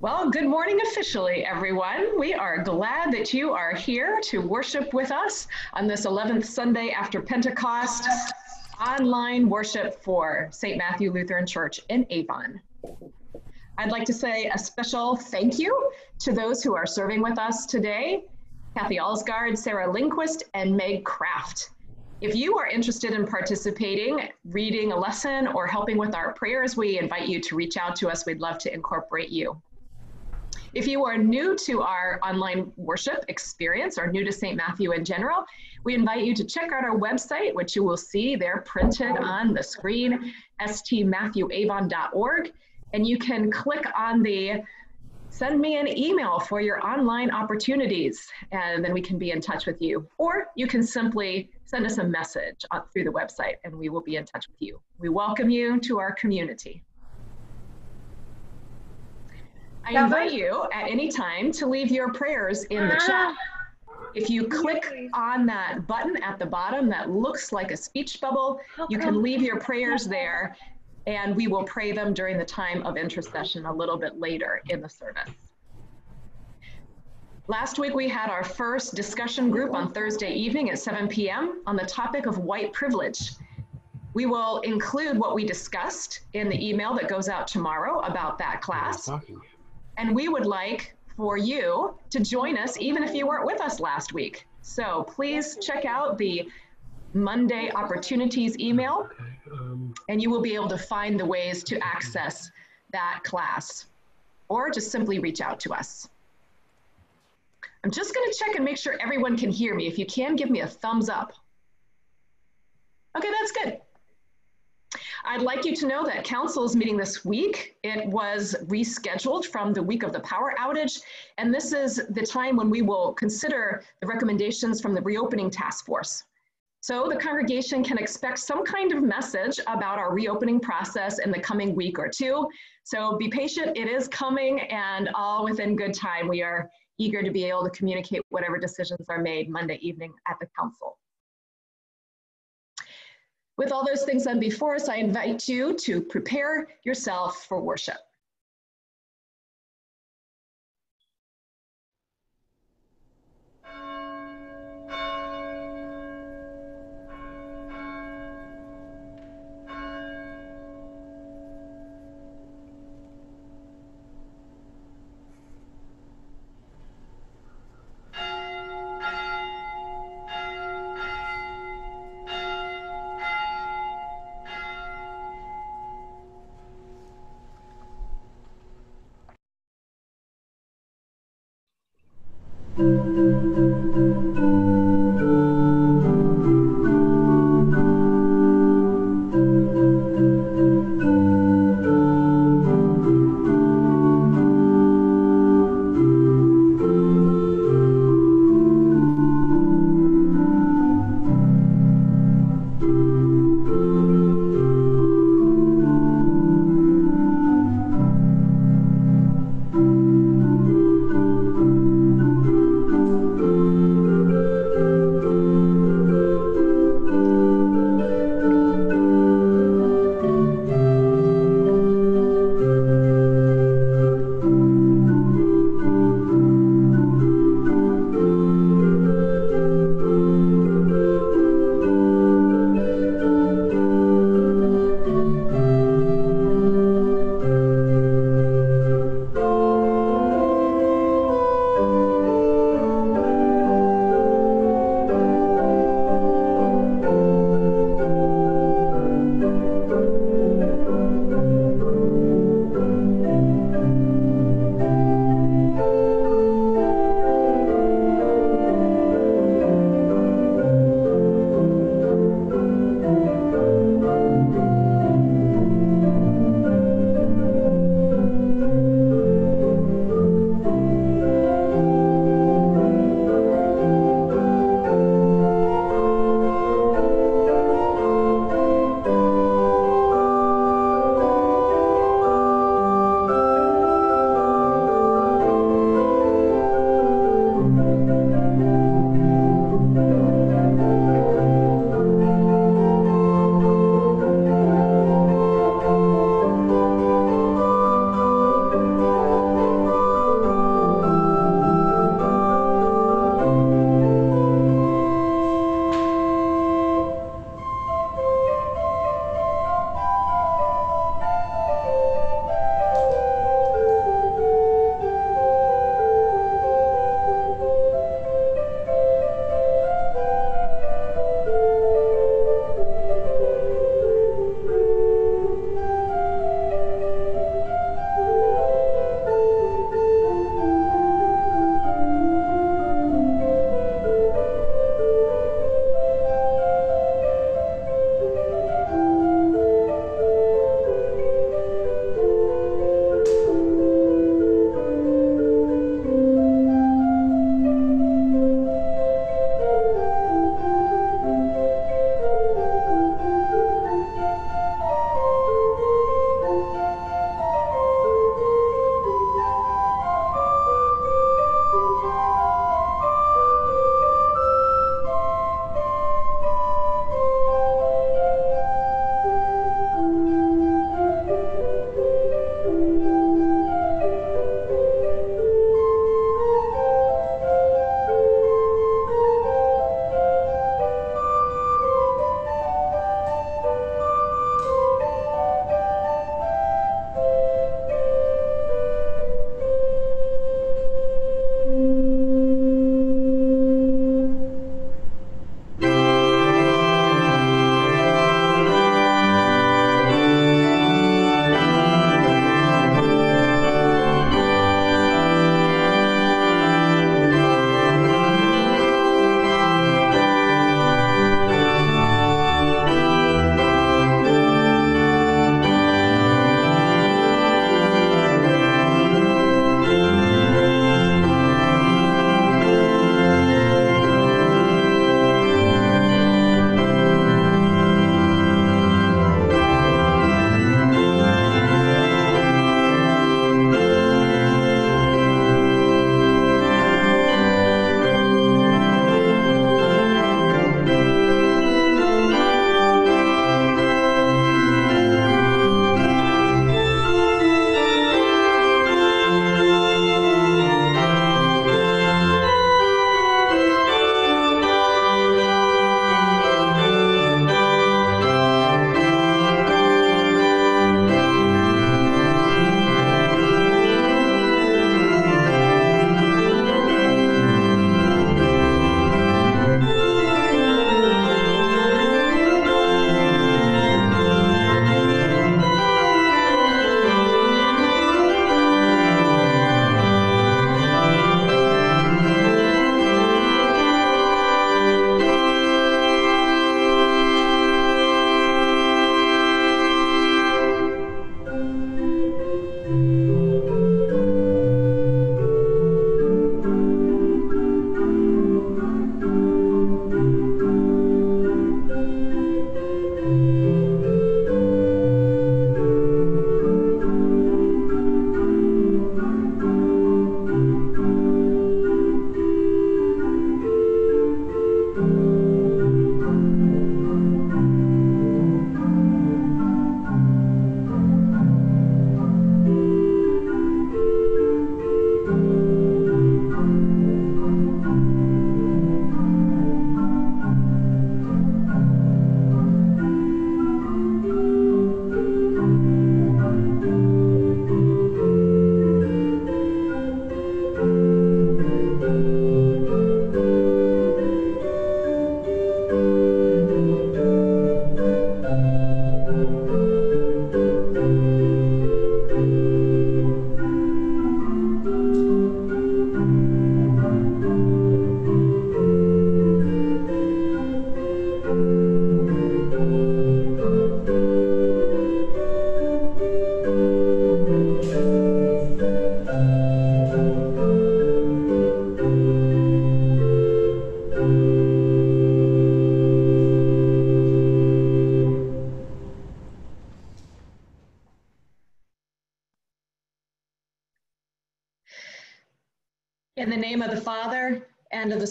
Well, good morning officially, everyone. We are glad that you are here to worship with us on this 11th Sunday after Pentecost online worship for St. Matthew Lutheran Church in Avon. I'd like to say a special thank you to those who are serving with us today, Kathy Alsgaard, Sarah Lindquist, and Meg Kraft. If you are interested in participating, reading a lesson, or helping with our prayers, we invite you to reach out to us. We'd love to incorporate you. If you are new to our online worship experience or new to St. Matthew in general, we invite you to check out our website, which you will see there printed on the screen, stmatthewavon.org. And you can click on the send me an email for your online opportunities, and then we can be in touch with you. Or you can simply send us a message through the website, and we will be in touch with you. We welcome you to our community. I invite you at any time to leave your prayers in the chat. If you click on that button at the bottom that looks like a speech bubble, you can leave your prayers there and we will pray them during the time of intercession a little bit later in the service. Last week we had our first discussion group on Thursday evening at 7 p.m. on the topic of white privilege. We will include what we discussed in the email that goes out tomorrow about that class. And we would like for you to join us, even if you weren't with us last week. So please check out the Monday opportunities email, um, and you will be able to find the ways to access that class or just simply reach out to us. I'm just going to check and make sure everyone can hear me. If you can, give me a thumbs up. Okay, that's good. I'd like you to know that council is meeting this week. It was rescheduled from the week of the power outage, and this is the time when we will consider the recommendations from the reopening task force. So the congregation can expect some kind of message about our reopening process in the coming week or two. So be patient, it is coming and all within good time. We are eager to be able to communicate whatever decisions are made Monday evening at the council. With all those things done before us, I invite you to prepare yourself for worship.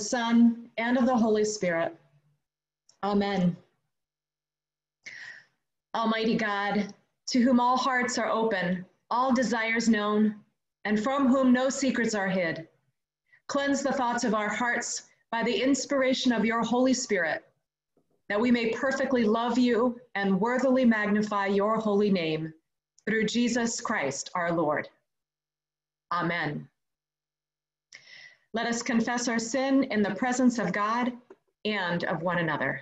Son, and of the Holy Spirit. Amen. Almighty God, to whom all hearts are open, all desires known, and from whom no secrets are hid, cleanse the thoughts of our hearts by the inspiration of your Holy Spirit, that we may perfectly love you and worthily magnify your holy name, through Jesus Christ our Lord. Amen. Let us confess our sin in the presence of God and of one another.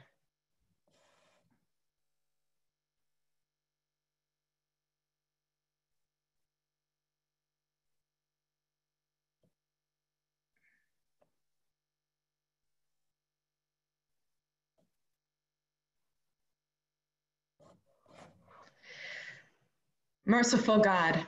Merciful God,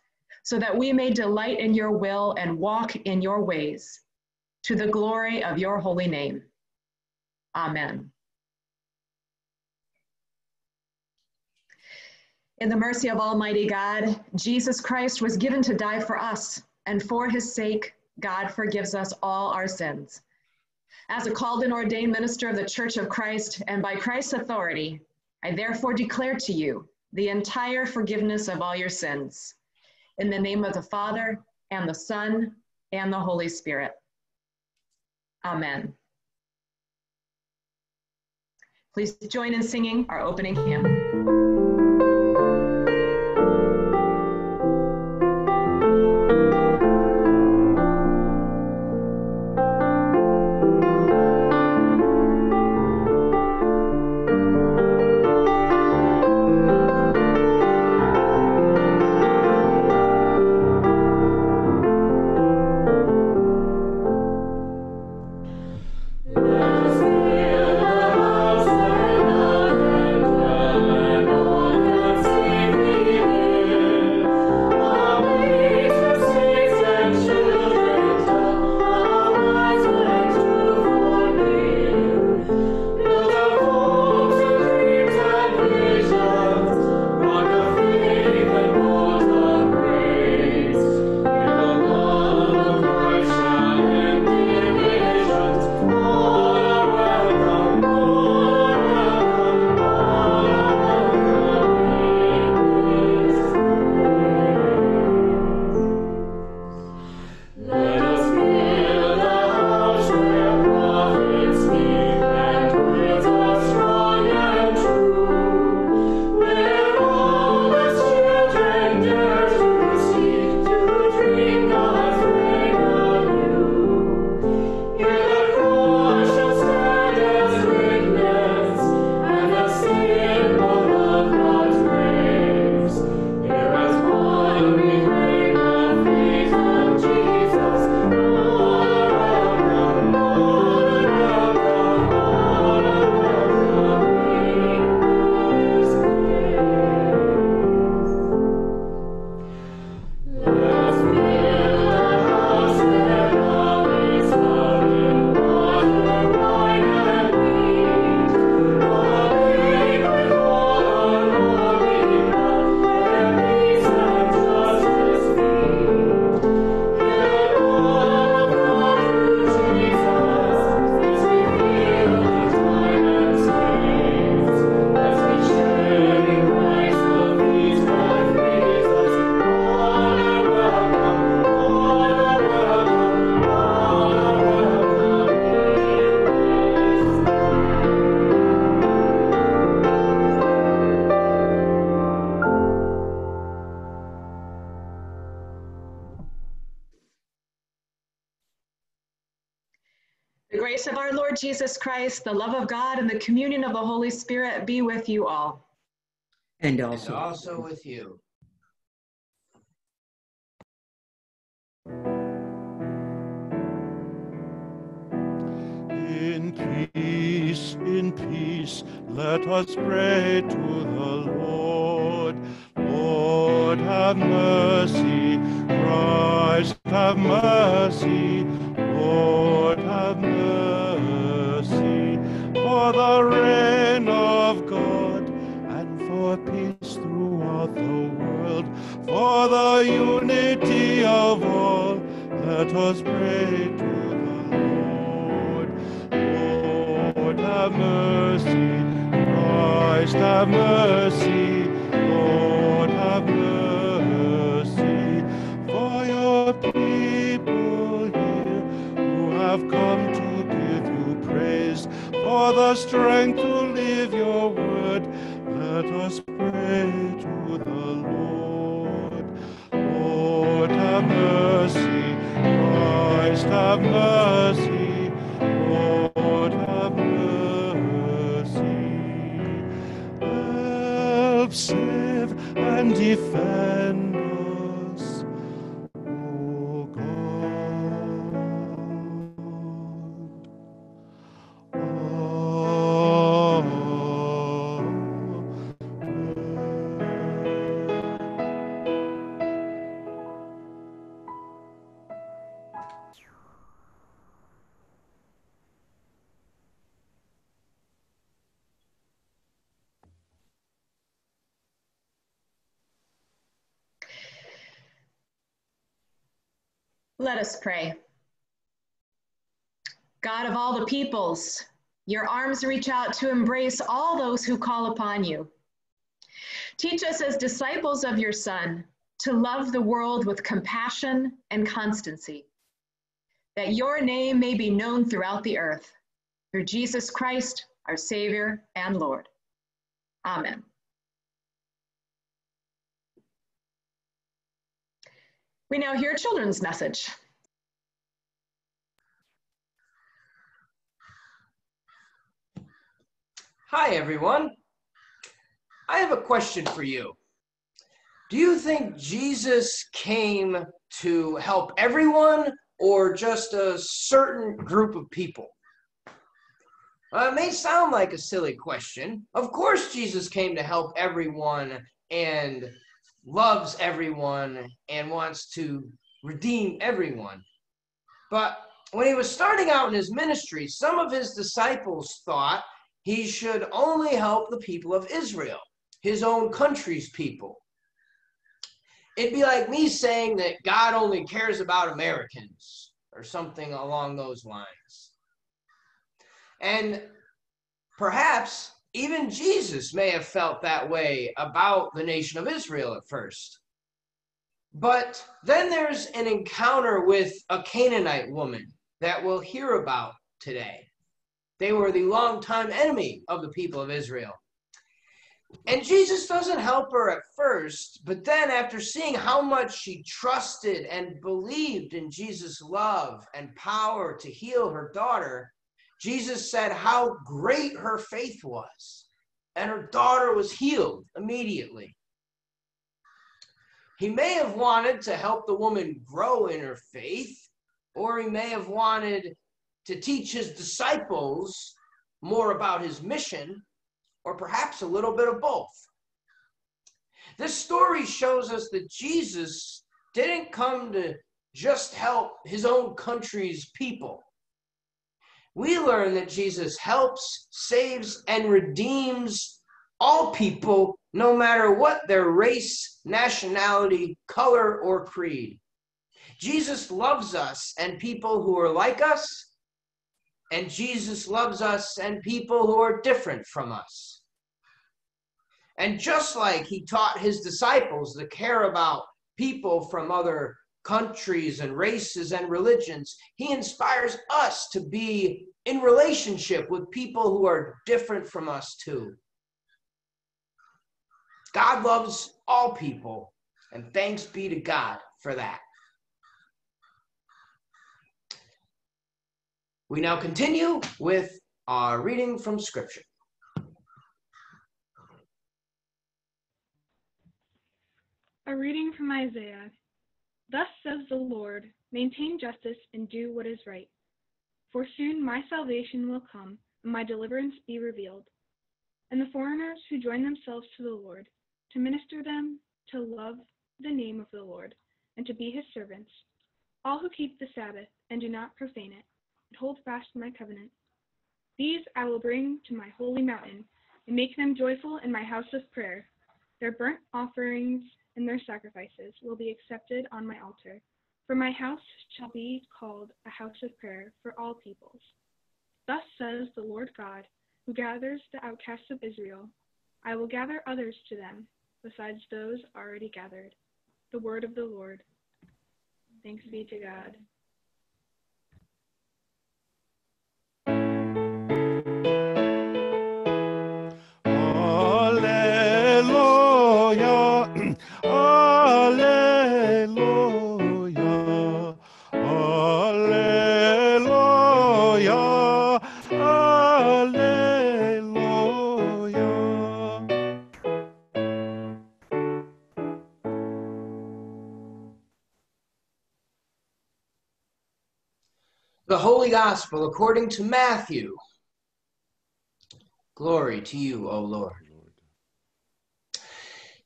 so that we may delight in your will and walk in your ways, to the glory of your holy name. Amen. In the mercy of Almighty God, Jesus Christ was given to die for us, and for his sake, God forgives us all our sins. As a called and ordained minister of the Church of Christ, and by Christ's authority, I therefore declare to you the entire forgiveness of all your sins in the name of the Father, and the Son, and the Holy Spirit. Amen. Please join in singing our opening hymn. Jesus Christ, the love of God, and the communion of the Holy Spirit be with you all. And also, and also with you. In peace, in peace, let us pray to the Lord. Lord, have mercy. Christ, have mercy. Lord, have mercy. For the reign of God and for peace throughout the world. For the unity of all, let us pray to the Lord. Lord, have mercy. Christ, have mercy. Lord, have mercy. For your people here who have come for the strength to live your word, let us pray to the Lord. Lord, have mercy. Christ, have mercy. Lord, have mercy. Help, save, and defend Let us pray. God of all the peoples, your arms reach out to embrace all those who call upon you. Teach us as disciples of your Son to love the world with compassion and constancy, that your name may be known throughout the earth. Through Jesus Christ, our Savior and Lord. Amen. We now hear children's message. Hi, everyone. I have a question for you. Do you think Jesus came to help everyone or just a certain group of people? Uh, it may sound like a silly question. Of course, Jesus came to help everyone and loves everyone and wants to redeem everyone. But when he was starting out in his ministry, some of his disciples thought he should only help the people of Israel, his own country's people. It'd be like me saying that God only cares about Americans or something along those lines. And perhaps even Jesus may have felt that way about the nation of Israel at first. But then there's an encounter with a Canaanite woman that we'll hear about today. They were the longtime enemy of the people of Israel. And Jesus doesn't help her at first, but then after seeing how much she trusted and believed in Jesus' love and power to heal her daughter, Jesus said how great her faith was. And her daughter was healed immediately. He may have wanted to help the woman grow in her faith, or he may have wanted to teach his disciples more about his mission, or perhaps a little bit of both. This story shows us that Jesus didn't come to just help his own country's people. We learn that Jesus helps, saves, and redeems all people, no matter what their race, nationality, color, or creed. Jesus loves us and people who are like us, and Jesus loves us and people who are different from us. And just like he taught his disciples to care about people from other countries and races and religions, he inspires us to be in relationship with people who are different from us too. God loves all people, and thanks be to God for that. We now continue with our reading from Scripture. A reading from Isaiah. Thus says the Lord Maintain justice and do what is right. For soon my salvation will come, and my deliverance be revealed. And the foreigners who join themselves to the Lord, to minister them, to love the name of the Lord, and to be his servants, all who keep the Sabbath and do not profane it, and hold fast my covenant. These I will bring to my holy mountain, and make them joyful in my house of prayer. Their burnt offerings and their sacrifices will be accepted on my altar. For my house shall be called a house of prayer for all peoples. Thus says the Lord God, who gathers the outcasts of Israel. I will gather others to them, besides those already gathered. The word of the Lord. Thanks be to God. Gospel according to Matthew. Glory to you, O Lord.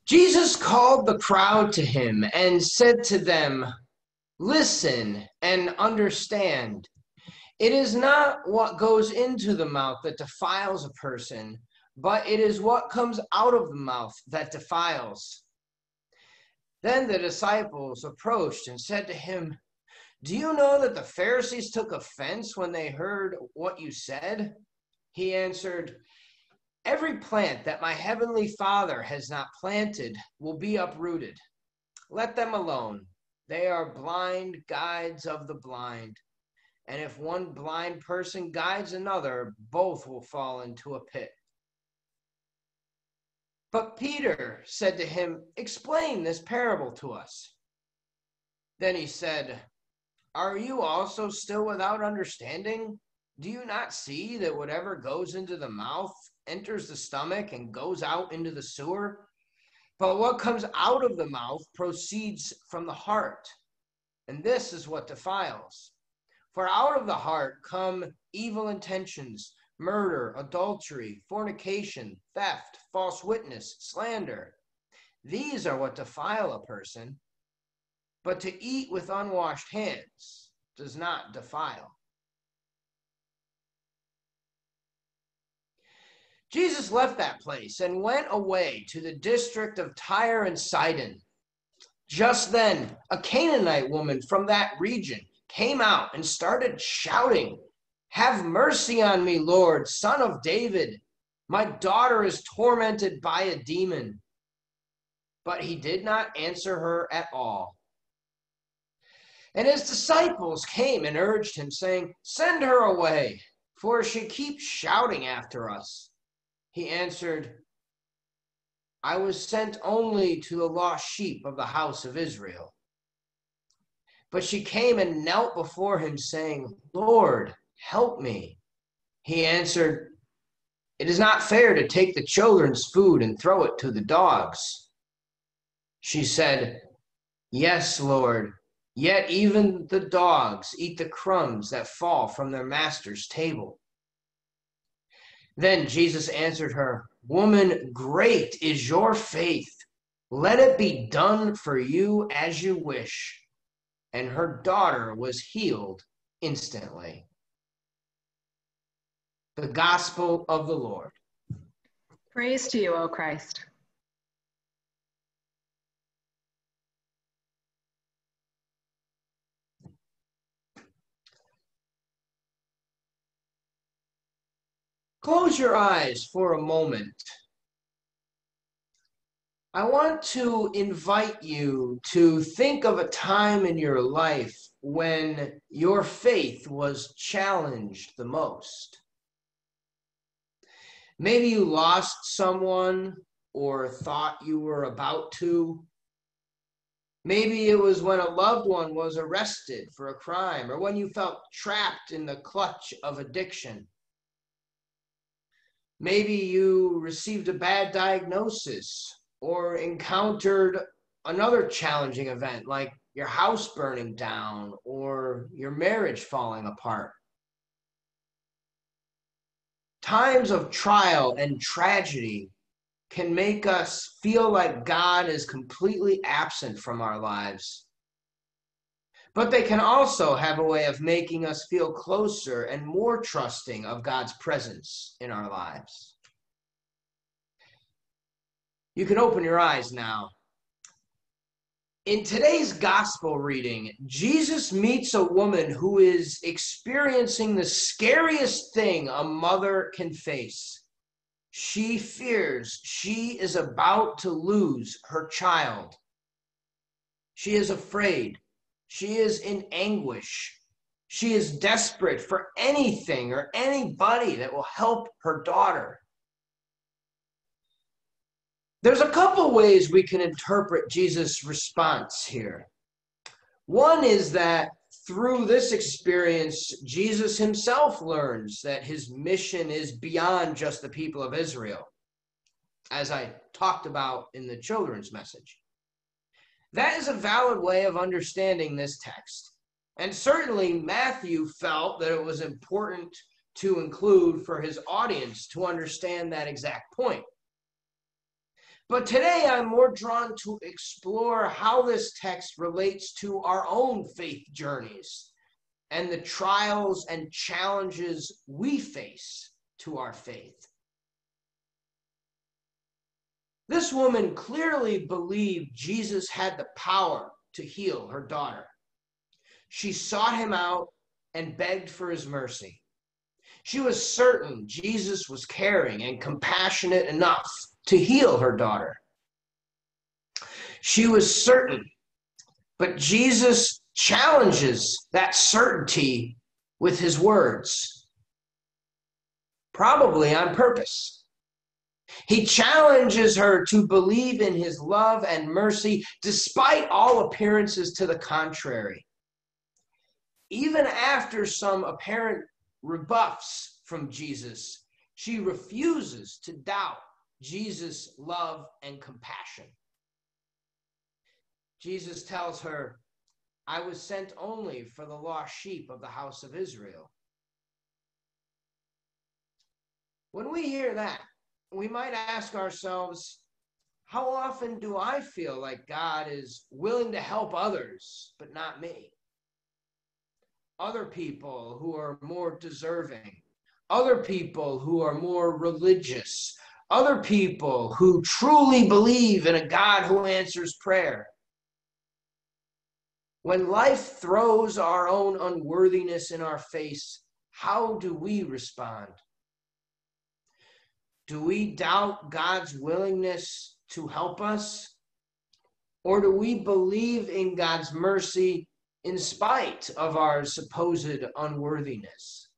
Jesus called the crowd to him and said to them, Listen and understand. It is not what goes into the mouth that defiles a person, but it is what comes out of the mouth that defiles. Then the disciples approached and said to him, Do you know that the Pharisees took offense when they heard what you said? He answered, Every plant that my heavenly Father has not planted will be uprooted. Let them alone. They are blind guides of the blind. And if one blind person guides another, both will fall into a pit. But Peter said to him, Explain this parable to us. Then he said, Are you also still without understanding? Do you not see that whatever goes into the mouth enters the stomach and goes out into the sewer? But what comes out of the mouth proceeds from the heart, and this is what defiles. For out of the heart come evil intentions, murder, adultery, fornication, theft, false witness, slander. These are what defile a person. But to eat with unwashed hands does not defile. Jesus left that place and went away to the district of Tyre and Sidon. Just then, a Canaanite woman from that region came out and started shouting, Have mercy on me, Lord, son of David. My daughter is tormented by a demon. But he did not answer her at all. And his disciples came and urged him, saying, Send her away, for she keeps shouting after us. He answered, I was sent only to the lost sheep of the house of Israel. But she came and knelt before him, saying, Lord, help me. He answered, It is not fair to take the children's food and throw it to the dogs. She said, Yes, Lord, yet even the dogs eat the crumbs that fall from their master's table. Then Jesus answered her, Woman, great is your faith. Let it be done for you as you wish. And her daughter was healed instantly. The gospel of the Lord. Praise to you, O Christ. Close your eyes for a moment. I want to invite you to think of a time in your life when your faith was challenged the most. Maybe you lost someone or thought you were about to. Maybe it was when a loved one was arrested for a crime or when you felt trapped in the clutch of addiction. Maybe you received a bad diagnosis or encountered another challenging event like your house burning down or your marriage falling apart. Times of trial and tragedy can make us feel like God is completely absent from our lives but they can also have a way of making us feel closer and more trusting of God's presence in our lives. You can open your eyes now. In today's gospel reading, Jesus meets a woman who is experiencing the scariest thing a mother can face. She fears she is about to lose her child. She is afraid. She is in anguish. She is desperate for anything or anybody that will help her daughter. There's a couple ways we can interpret Jesus' response here. One is that through this experience, Jesus himself learns that his mission is beyond just the people of Israel, as I talked about in the children's message. That is a valid way of understanding this text. And certainly, Matthew felt that it was important to include for his audience to understand that exact point. But today I'm more drawn to explore how this text relates to our own faith journeys and the trials and challenges we face to our faith. This woman clearly believed Jesus had the power to heal her daughter. She sought him out and begged for his mercy. She was certain Jesus was caring and compassionate enough to heal her daughter. She was certain, but Jesus challenges that certainty with his words, probably on purpose. He challenges her to believe in his love and mercy despite all appearances to the contrary. Even after some apparent rebuffs from Jesus, she refuses to doubt Jesus' love and compassion. Jesus tells her, I was sent only for the lost sheep of the house of Israel. When we hear that, we might ask ourselves, how often do I feel like God is willing to help others, but not me? Other people who are more deserving, other people who are more religious, other people who truly believe in a God who answers prayer. When life throws our own unworthiness in our face, how do we respond? Do we doubt God's willingness to help us? Or do we believe in God's mercy in spite of our supposed unworthiness?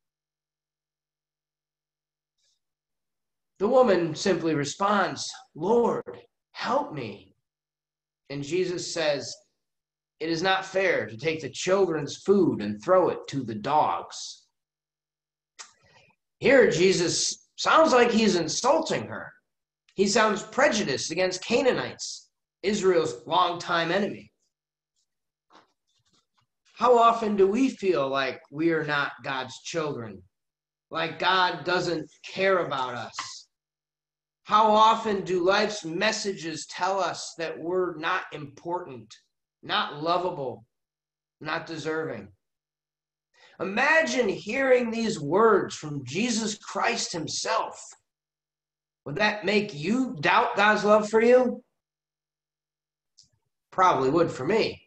The woman simply responds, Lord, help me. And Jesus says, It is not fair to take the children's food and throw it to the dogs. Here, Jesus sounds like he's insulting her. He sounds prejudiced against Canaanites, Israel's longtime enemy. How often do we feel like we are not God's children? Like God doesn't care about us? How often do life's messages tell us that we're not important, not lovable, not deserving? Imagine hearing these words from Jesus Christ Himself. Would that make you doubt God's love for you? Probably would for me.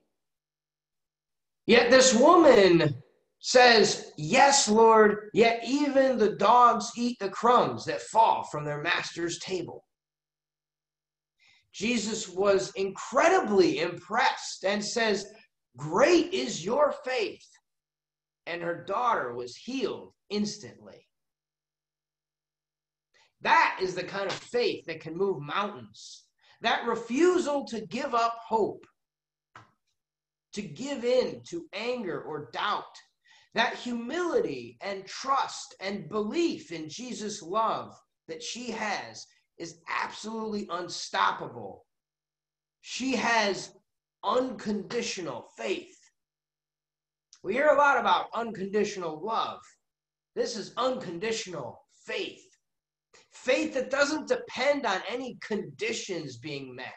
Yet this woman says, Yes, Lord, yet even the dogs eat the crumbs that fall from their master's table. Jesus was incredibly impressed and says, Great is your faith. And her daughter was healed instantly. That is the kind of faith that can move mountains. That refusal to give up hope, to give in to anger or doubt, that humility and trust and belief in Jesus' love that she has is absolutely unstoppable. She has unconditional faith. We hear a lot about unconditional love. This is unconditional faith. faith that doesn't depend on any conditions being met,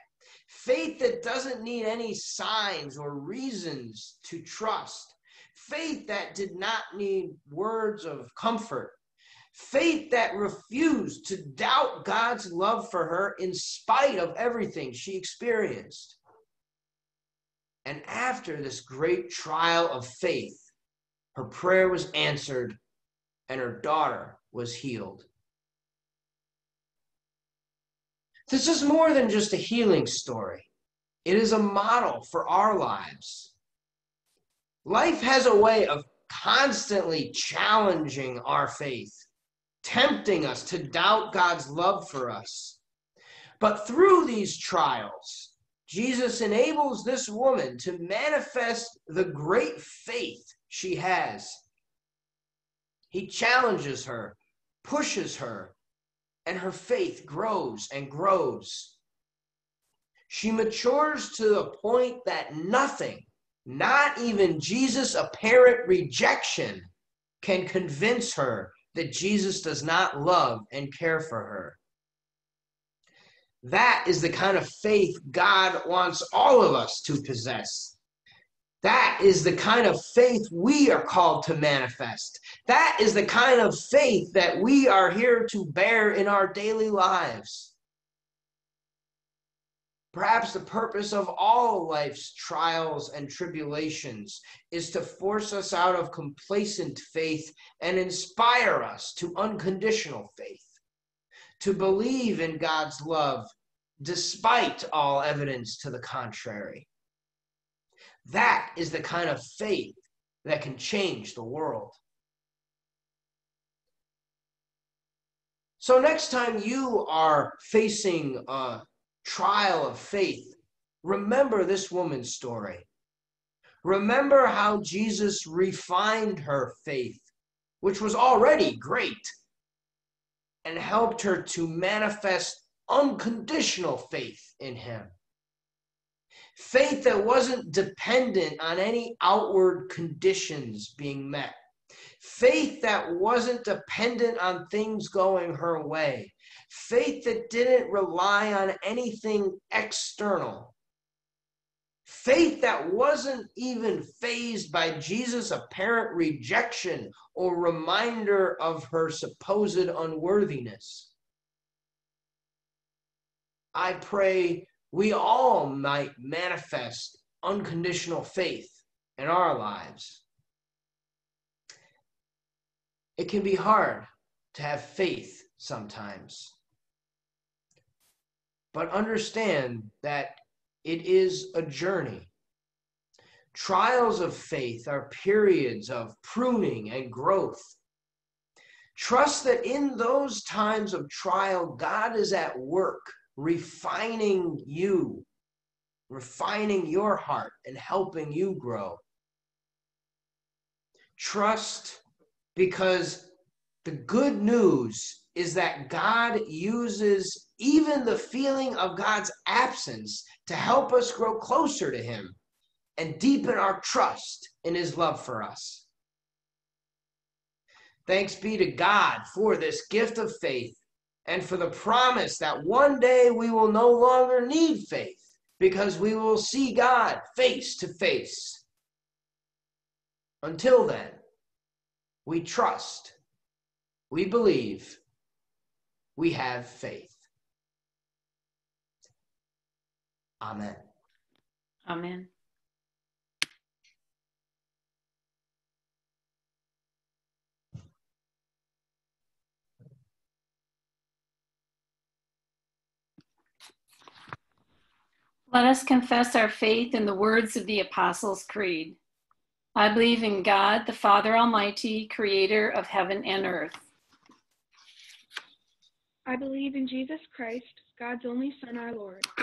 faith that doesn't need any signs or reasons to trust, faith that did not need words of comfort, faith that refused to doubt God's love for her in spite of everything she experienced. And after this great trial of faith, her prayer was answered and her daughter was healed. This is more than just a healing story, it is a model for our lives. Life has a way of constantly challenging our faith, tempting us to doubt God's love for us. But through these trials, Jesus enables this woman to manifest the great faith she has. He challenges her, pushes her, and her faith grows and grows. She matures to the point that nothing, not even Jesus' apparent rejection, can convince her that Jesus does not love and care for her. That is the kind of faith God wants all of us to possess. That is the kind of faith we are called to manifest. That is the kind of faith that we are here to bear in our daily lives. Perhaps the purpose of all life's trials and tribulations is to force us out of complacent faith and inspire us to unconditional faith, to believe in God's love despite all evidence to the contrary. That is the kind of faith that can change the world. So, next time you are facing a trial of faith, remember this woman's story. Remember how Jesus refined her faith, which was already great, and helped her to manifest unconditional faith in him. Faith that wasn't dependent on any outward conditions being met. Faith that wasn't dependent on things going her way. Faith that didn't rely on anything external. Faith that wasn't even fazed by Jesus' apparent rejection or reminder of her supposed unworthiness. I pray we all might manifest unconditional faith in our lives. It can be hard to have faith sometimes. But understand that it is a journey. Trials of faith are periods of pruning and growth. Trust that in those times of trial, God is at work refining you, refining your heart, and helping you grow. Trust because the good news is that God uses even the feeling of God's absence to help us grow closer to Him and deepen our trust in His love for us. Thanks be to God for this gift of faith and for the promise that one day we will no longer need faith because we will see God face to face. Until then, we trust, we believe, we have faith. Amen. Amen. Let us confess our faith in the words of the Apostles' Creed. I believe in God, the Father Almighty, creator of heaven and earth. I believe in Jesus Christ, God's only Son, our Lord, who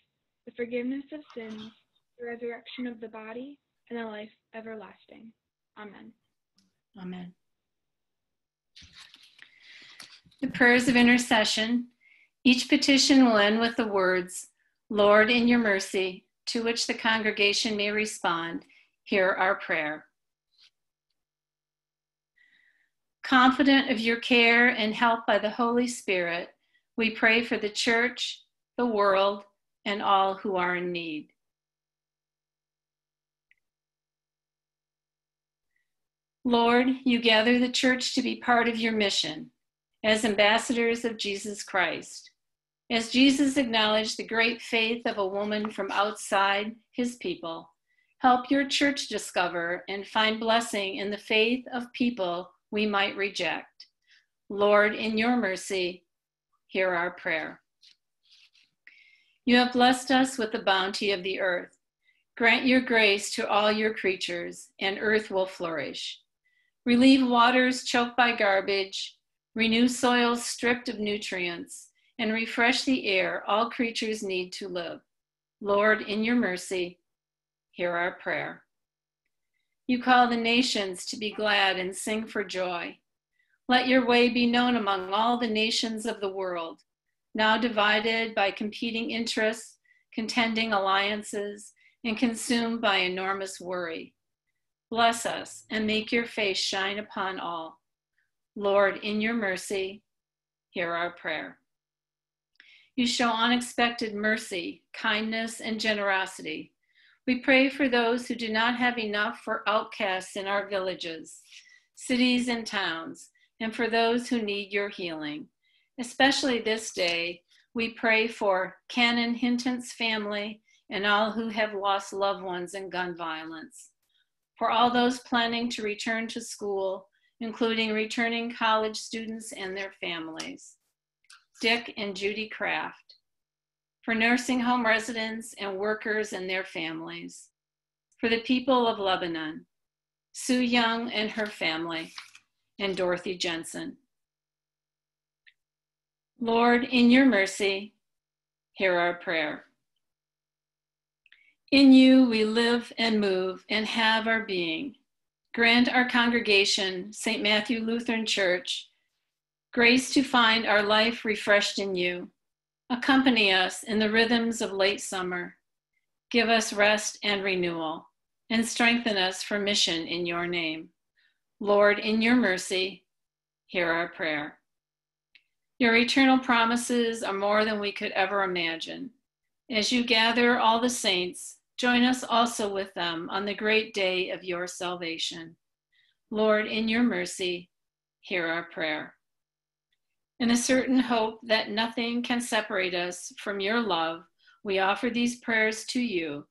the forgiveness of sins, the resurrection of the body, and the life everlasting. Amen. Amen. The prayers of intercession. Each petition will end with the words, Lord, in your mercy, to which the congregation may respond, Hear our prayer. Confident of your care and help by the Holy Spirit, we pray for the church, the world, and all who are in need. Lord, you gather the church to be part of your mission as ambassadors of Jesus Christ. As Jesus acknowledged the great faith of a woman from outside his people, help your church discover and find blessing in the faith of people we might reject. Lord, in your mercy, hear our prayer. You have blessed us with the bounty of the earth. Grant your grace to all your creatures, and earth will flourish. Relieve waters choked by garbage, renew soils stripped of nutrients, and refresh the air all creatures need to live. Lord, in your mercy, hear our prayer. You call the nations to be glad and sing for joy. Let your way be known among all the nations of the world, now divided by competing interests, contending alliances, and consumed by enormous worry. Bless us and make your face shine upon all. Lord, in your mercy, hear our prayer. You show unexpected mercy, kindness, and generosity. We pray for those who do not have enough for outcasts in our villages, cities, and towns, and for those who need your healing. Especially this day, we pray for Canon Hinton's family and all who have lost loved ones in gun violence. For all those planning to return to school, including returning college students and their families. Dick and Judy Kraft, for nursing home residents and workers and their families, for the people of Lebanon, Sue Young and her family, and Dorothy Jensen. Lord, in your mercy, hear our prayer. In you we live and move and have our being. Grant our congregation, St. Matthew Lutheran Church, grace to find our life refreshed in you. Accompany us in the rhythms of late summer. Give us rest and renewal, and strengthen us for mission in your name. Lord, in your mercy, hear our prayer. Your eternal promises are more than we could ever imagine. As you gather all the saints, Join us also with them on the great day of your salvation. Lord, in your mercy, hear our prayer. In a certain hope that nothing can separate us from your love, we offer these prayers to you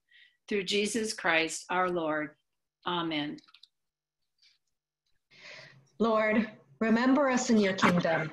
through Jesus Christ our Lord. Amen. Lord, remember us in your kingdom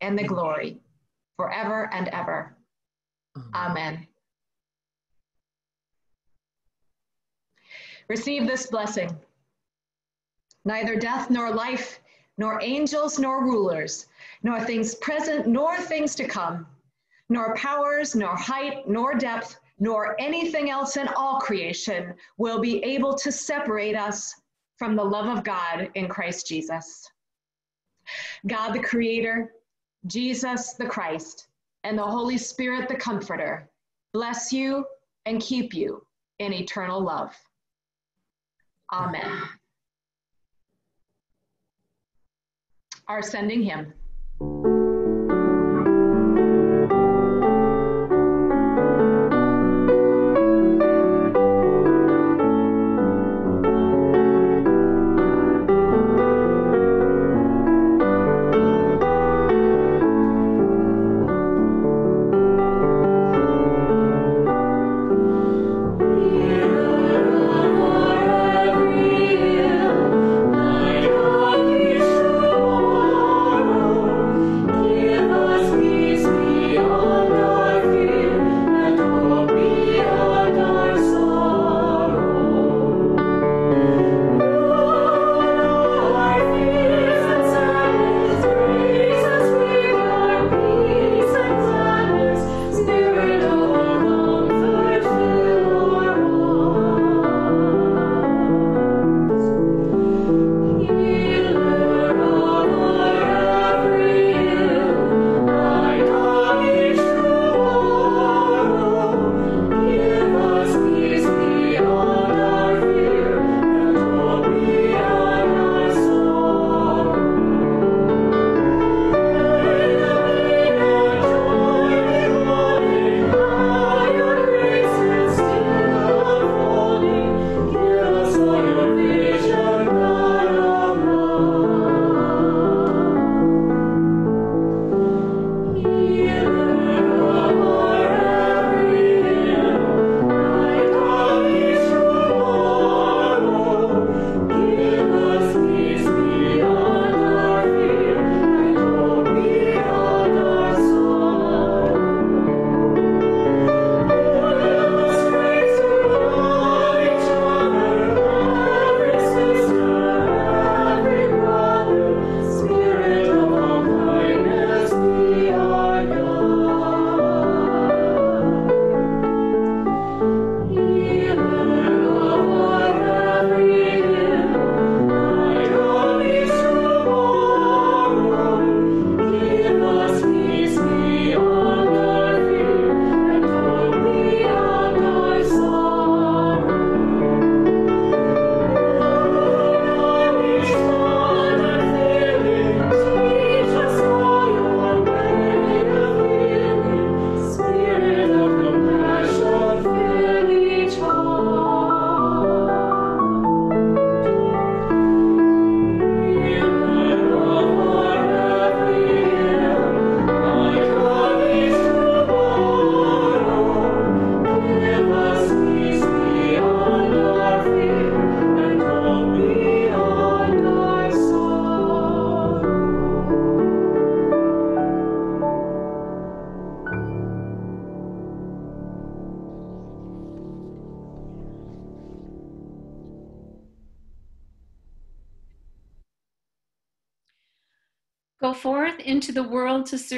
and the glory, forever and ever. Amen. Receive this blessing. Neither death nor life, nor angels nor rulers, nor things present nor things to come, nor powers, nor height, nor depth, nor anything else in all creation will be able to separate us from the love of God in Christ Jesus. God the Creator, Jesus the Christ, and the Holy Spirit the Comforter bless you and keep you in eternal love. Amen. Our sending hymn.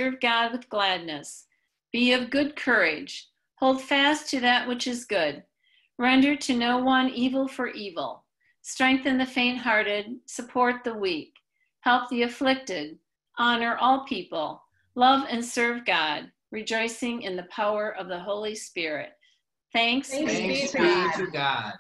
Serve God with gladness. Be of good courage. Hold fast to that which is good. Render to no one evil for evil. Strengthen the faint hearted. Support the weak. Help the afflicted. Honor all people. Love and serve God, rejoicing in the power of the Holy Spirit. Thanks, Thanks be be to be God. to God.